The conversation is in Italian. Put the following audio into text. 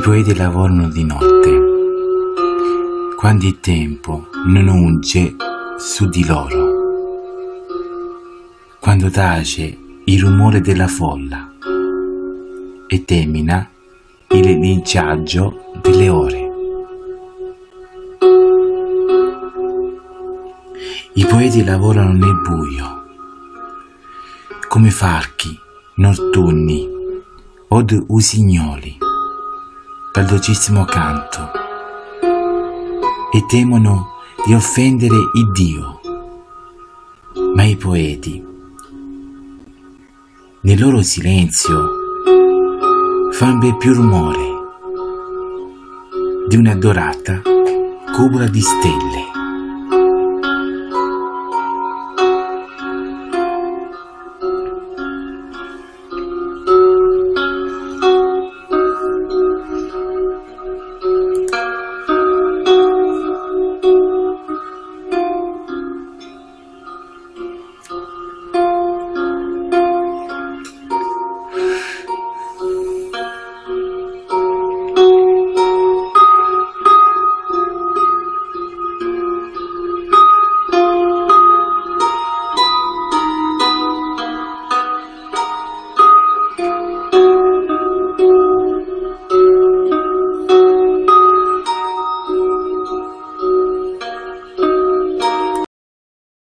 poeti lavorano di notte, quando il tempo non unge su di loro, quando tace il rumore della folla e termina il linciaggio delle ore. I poeti lavorano nel buio, come falchi notturni od usignoli dal dolcissimo canto e temono di offendere il Dio. Ma i poeti, nel loro silenzio, fanno più rumore di un'adorata cupola di stelle.